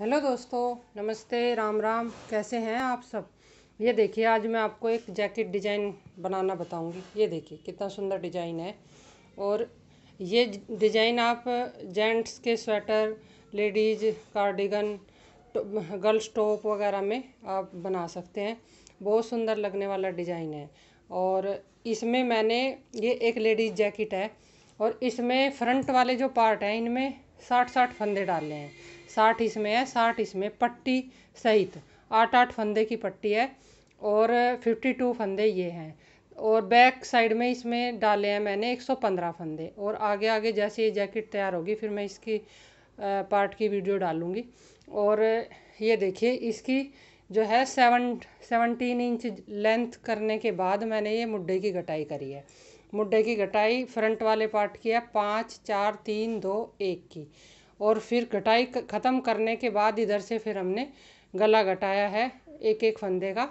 Hello दोस्तों, नमस्ते, राम राम। कैसे हैं आप सब? ये देखिए, आज मैं आपको एक जैकेट डिज़ाइन बनाना बताऊँगी। ये देखिए, कितना सुंदर डिज़ाइन है। और ये डिज़ाइन आप जेंट्स के sweater, ladies, cardigan girls top वगैरह में आप बना सकते हैं। बहुत सुंदर लगने वाला डिज़ाइन है। और इसमें मैंने, ये एक लेडीज़ जैकेट है। और इसमें फ्रंट वाले जो पार्ट हैं, इनमें साठ साठ फंदे डाले हैं। साठ इसमें है, साठ इसमें पट्टी सहित। आठ आठ फंदे की पट्टी है और फिफ्टी टू फंदे ये हैं। और बैक साइड में इसमें डाले हैं मैंने एक सौ पंद्रह फंदे। और आगे आगे जैसे ये जैकेट तैयार होगी, फिर मैं इसकी पार्ट की वीडियो डालूँगी। और ये देखिए, इसकी जो है सेवन, सेवनटीन इंच लेंथ करने के बाद मैंने ये मुड्ढे की कटाई करी है। मुड्ढे की कटाई फ्रंट वाले पार्ट की है, पाँच, चार, तीन, दो, एक की। और फिर घटाई ख़त्म करने के बाद इधर से फिर हमने गला घटाया है एक एक फंदे का।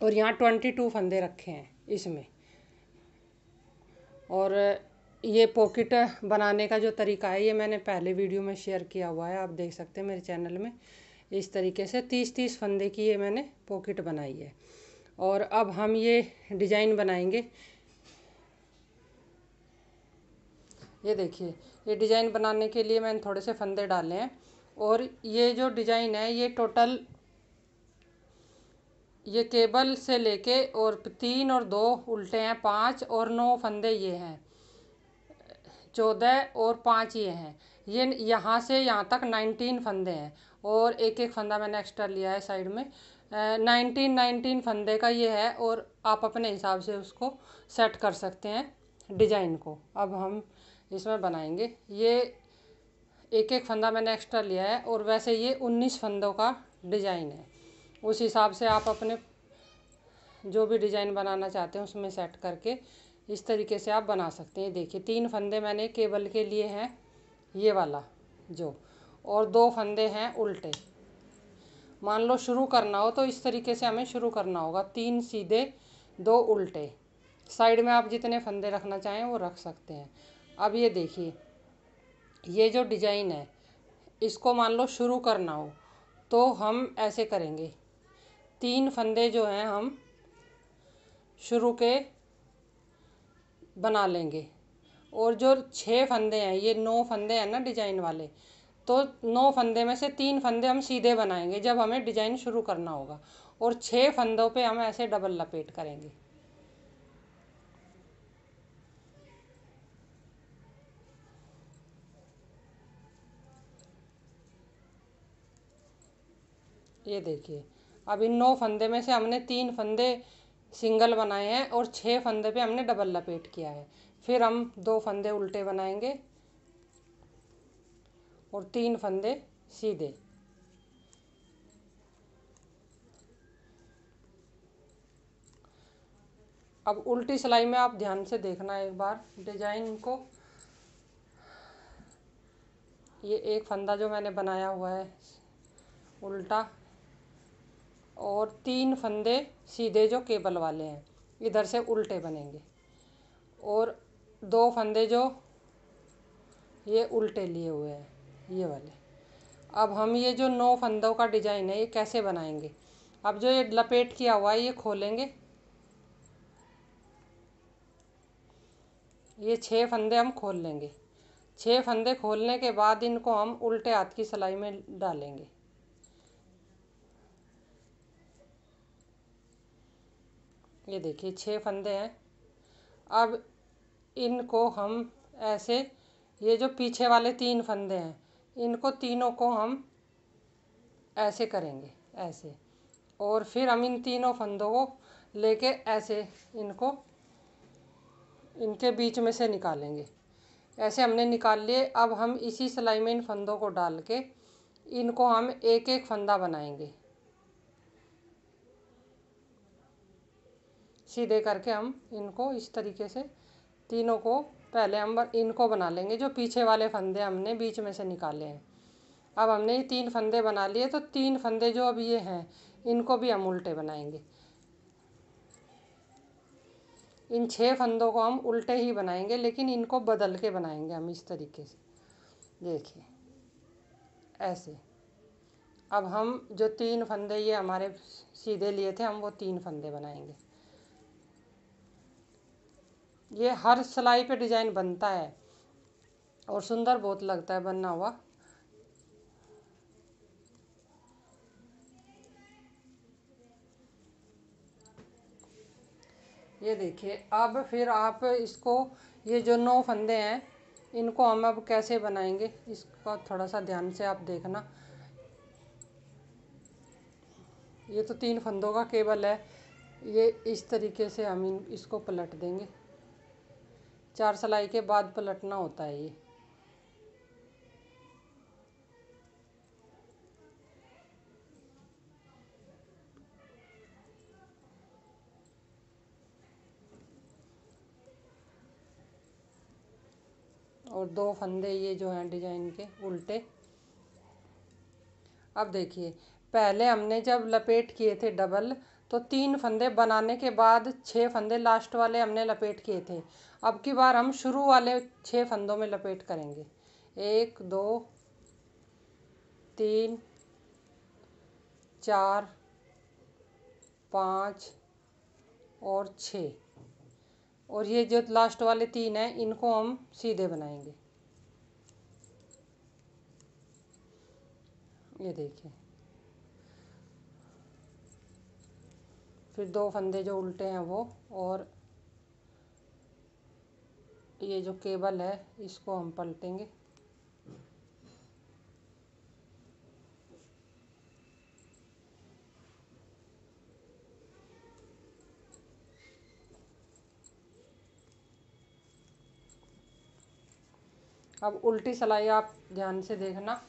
और यहाँ ट्वेंटी टू फंदे रखे हैं इसमें। और ये पॉकेट बनाने का जो तरीका है, ये मैंने पहले वीडियो में शेयर किया हुआ है, आप देख सकते हैं मेरे चैनल में। इस तरीके से तीस तीस फंदे की ये मैंने पॉकेट बनाई है। और अब हम ये डिज़ाइन बनाएँगे। ये देखिए, ये डिज़ाइन बनाने के लिए मैंने थोड़े से फंदे डाले हैं और ये जो डिज़ाइन है, ये टोटल, ये केबल से लेके और तीन और दो उल्टे हैं, पाँच और नौ फंदे ये हैं, चौदह और पाँच ये हैं। ये यहाँ से यहाँ तक नाइनटीन फंदे हैं और एक एक फंदा मैंने एक्स्ट्रा लिया है साइड में। नाइनटीन नाइनटीन फंदे का ये है और आप अपने हिसाब से उसको सेट कर सकते हैं डिज़ाइन को। अब हम इसमें बनाएँगे। ये एक एक फंदा मैंने एक्स्ट्रा लिया है और वैसे ये उन्नीस फंदों का डिज़ाइन है। उस हिसाब से आप अपने जो भी डिज़ाइन बनाना चाहते हैं उसमें सेट करके इस तरीके से आप बना सकते हैं। देखिए, तीन फंदे मैंने केबल के लिए हैं, ये वाला जो, और दो फंदे हैं उल्टे। मान लो शुरू करना हो तो इस तरीके से हमें शुरू करना होगा। तीन सीधे, दो उल्टे। साइड में आप जितने फंदे रखना चाहें वो रख सकते हैं। अब ये देखिए, ये जो डिज़ाइन है, इसको मान लो शुरू करना हो तो हम ऐसे करेंगे। तीन फंदे जो हैं हम शुरू के बना लेंगे। और जो छः फंदे हैं, ये नौ फंदे हैं ना डिज़ाइन वाले तो नौ फंदे में से तीन फंदे हम सीधे बनाएँगे जब हमें डिज़ाइन शुरू करना होगा। और छः फंदों पे हम ऐसे डबल लपेट करेंगे। ये देखिए। अब इन नौ फंदे में से हमने तीन फंदे सिंगल बनाए हैं और छः फंदे पे हमने डबल लपेट किया है। फिर हम दो फंदे उल्टे बनाएँगे और तीन फंदे सीधे। अब उल्टी सिलाई में आप ध्यान से देखना एक बार डिज़ाइन को। ये एक फंदा जो मैंने बनाया हुआ है, उल्टा। और तीन फंदे सीधे जो केबल वाले हैं, इधर से उल्टे बनेंगे। और दो फंदे जो ये उल्टे लिए हुए हैं, ये वाले। अब हम ये जो नौ फंदों का डिज़ाइन है, ये कैसे बनाएँगे? अब जो ये लपेट किया हुआ है, ये खोलेंगे। ये छः फंदे हम खोल लेंगे। छः फंदे खोलने के बाद इनको हम उल्टे हाथ की सिलाई में डालेंगे। ये देखिए छः फंदे हैं। अब इनको हम ऐसे, ये जो पीछे वाले तीन फंदे हैं, इनको तीनों को हम ऐसे करेंगे, ऐसे। और फिर हम इन तीनों फंदों को लेके ऐसे इनको, इनके बीच में से निकालेंगे। ऐसे हमने निकाल लिए। अब हम इसी सिलाई में इन फंदों को डाल के इनको हम एक एक फंदा बनाएँगे। सीधे करके हम इनको इस तरीके से तीनों को, पहले हम इनको बना लेंगे, जो पीछे वाले फंदे हमने बीच में से निकाले हैं। अब हमने ये तीन फंदे बना लिए तो तीन फंदे जो अब ये हैं, इनको भी हम उल्टे बनाएँगे। इन छः फंदों को हम उल्टे ही बनाएँगे, लेकिन इनको बदल के बनाएँगे हम इस तरीके से। देखिए, ऐसे। अब हम जो तीन फंदे ये हमारे सीधे लिए थे, हम वो तीन फंदे बनाएँगे। ये हर सिलाई पे डिज़ाइन बनता है और सुंदर बहुत लगता है बनना हुआ। ये देखिए, अब फिर आप इसको, ये जो नौ फंदे हैं, इनको हम अब कैसे बनाएँगे, इसका थोड़ा सा ध्यान से आप देखना। ये तो तीन फंदों का केबल है, ये इस तरीके से हम इन, इसको पलट देंगे। चार सिलाई के बाद पलटना होता है ये। और दो फंदे ये जो हैं डिज़ाइन के, उल्टे। अब देखिए, पहले हमने जब लपेट किए थे डबल तो तीन फंदे बनाने के बाद छः फंदे लास्ट वाले हमने लपेट किए थे। अब की बार हम शुरू वाले छः फंदों में लपेट करेंगे। एक, दो, तीन, चार, पाँच और छः और ये जो लास्ट वाले तीन हैं, इनको हम सीधे बनाएँगे। ये देखिए। फिर दो फंदे जो उल्टे हैं वो, और ये जो केबल है, इसको हम पलटेंगे। अब उल्टी सिलाई आप ध्यान से देखना।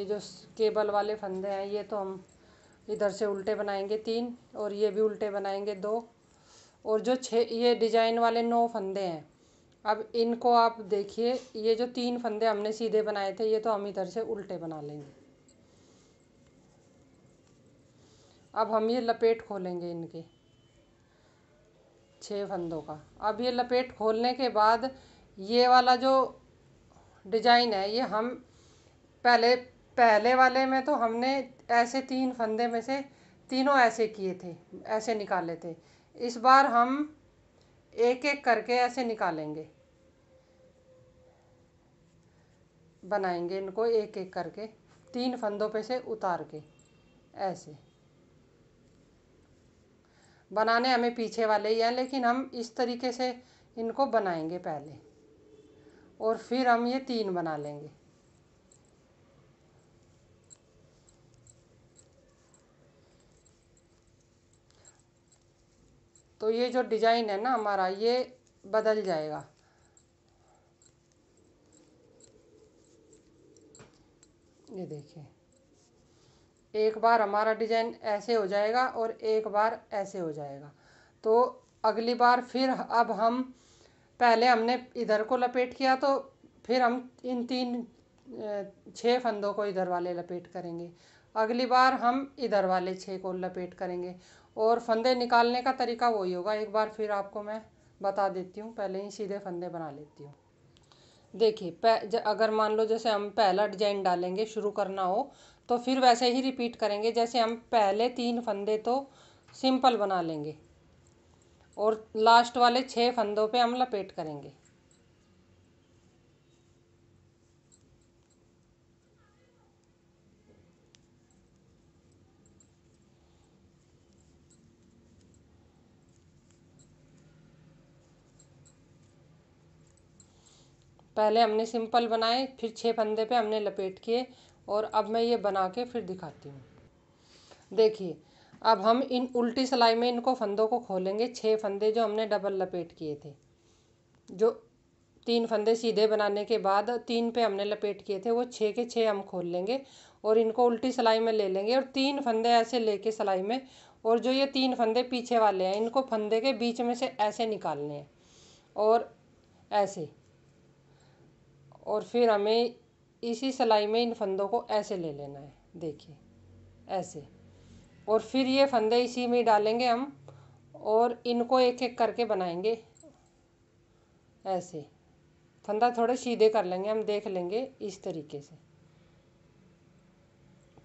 ये जो केबल वाले फंदे हैं, ये तो हम इधर से उल्टे बनाएँगे तीन, और ये भी उल्टे बनाएँगे दो। और जो छः, ये डिज़ाइन वाले नौ फंदे हैं। अब इनको आप देखिए, ये जो तीन फंदे हमने सीधे बनाए थे, ये तो हम इधर से उल्टे बना लेंगे। अब हम ये लपेट खोलेंगे इनके छः फंदों का। अब ये लपेट खोलने के बाद ये वाला जो डिज़ाइन है, ये हम पहले पहले वाले में तो हमने ऐसे तीन फंदे में से तीनों ऐसे किए थे, ऐसे निकाले थे। इस बार हम एक एक करके ऐसे निकालेंगे। बनाएँगे इनको एक एक करके, तीन फंदों पे से उतार के, ऐसे। बनाने हमें पीछे वाले ही हैं, लेकिन हम इस तरीके से इनको बनाएँगे पहले। और फिर हम ये तीन बना लेंगे। तो ये जो डिज़ाइन है ना हमारा, ये बदल जाएगा। ये देखिए, एक बार हमारा डिज़ाइन ऐसे हो जाएगा और एक बार ऐसे हो जाएगा। तो अगली बार फिर अब हम, पहले हमने इधर को लपेट किया तो फिर हम इन तीन छः फंदों को इधर वाले लपेट करेंगे। अगली बार हम इधर वाले छः को लपेट करेंगे। और फंदे निकालने का तरीका वही होगा। एक बार फिर आपको मैं बता देती हूँ, पहले ही सीधे फंदे बना लेती हूँ। देखिए अगर मान लो जैसे हम पहला डिज़ाइन डालेंगे, शुरू करना हो तो फिर वैसे ही रिपीट करेंगे। जैसे हम पहले तीन फंदे तो सिंपल बना लेंगे और लास्ट वाले छः फंदों पे हम लपेट करेंगे। पहले हमने सिंपल बनाए, फिर छः फंदे पे हमने लपेट किए और अब मैं ये बना के फिर दिखाती हूँ। देखिए, अब हम इन उल्टी सिलाई में इनको फंदों को खोलेंगे छः फंदे जो हमने डबल लपेट किए थे। जो तीन फंदे सीधे बनाने के बाद तीन पे हमने लपेट किए थे, वो छः के छः हम खोल लेंगे और इनको उल्टी सिलाई में ले लेंगे और तीन फंदे ऐसे लेके सिलाई में और जो ये तीन फंदे पीछे वाले हैं, इनको फंदे के बीच में से ऐसे निकालने हैं और ऐसे। और फिर हमें इसी सिलाई में इन फंदों को ऐसे ले लेना है, देखिए, ऐसे। और फिर ये फंदे इसी में डालेंगे हम और इनको एक एक करके बनाएँगे, ऐसे। फंदा थोड़े सीधे कर लेंगे, हम देख लेंगे इस तरीके से।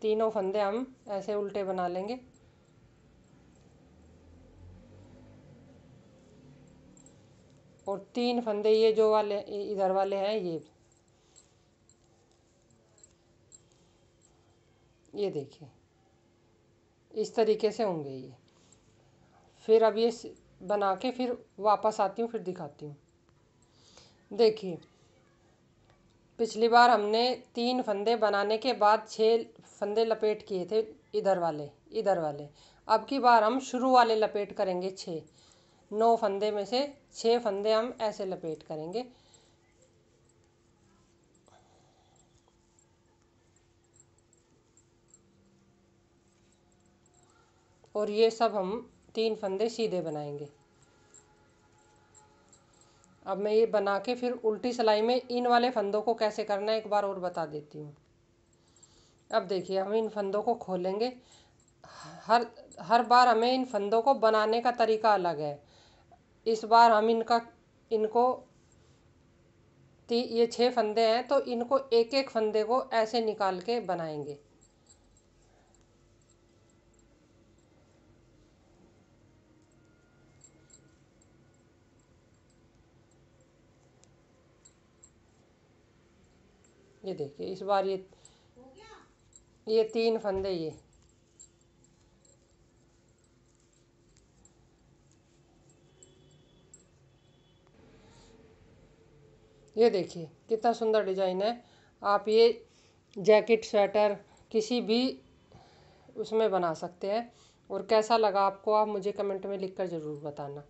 तीनों फंदे हम ऐसे उल्टे बना लेंगे। और तीन फंदे ये जो वाले, इधर वाले हैं, ये ये देखिए, इस तरीके से होंगे ये। फिर अब ये बना के फिर वापस आती हूँ, फिर दिखाती हूँ। देखिए, पिछली बार हमने तीन फंदे बनाने के बाद छः फंदे लपेट किए थे इधर वाले इधर वाले। अब की बार हम शुरू वाले लपेट करेंगे छः नौ फंदे में से छः फंदे हम ऐसे लपेट करेंगे। और ये सब हम तीन फंदे सीधे बनाएँगे। अब मैं ये बना के फिर उल्टी सिलाई में इन वाले फंदों को कैसे करना है, एक बार और बता देती हूँ। अब देखिए, हम इन फंदों को खोलेंगे। हर हर बार हमें इन फंदों को बनाने का तरीका अलग है। इस बार हम इनका, इनको ये छः फंदे हैं तो इनको एक एक फंदे को ऐसे निकाल के बनाएँगे। ये देखिए, इस बार ये ये तीन फंदे ये। ये देखिए, कितना सुंदर डिज़ाइन है। आप ये जैकेट, स्वेटर किसी भी उसमें बना सकते हैं। और कैसा लगा आपको, आप मुझे कमेंट में लिखकर ज़रूर बताना।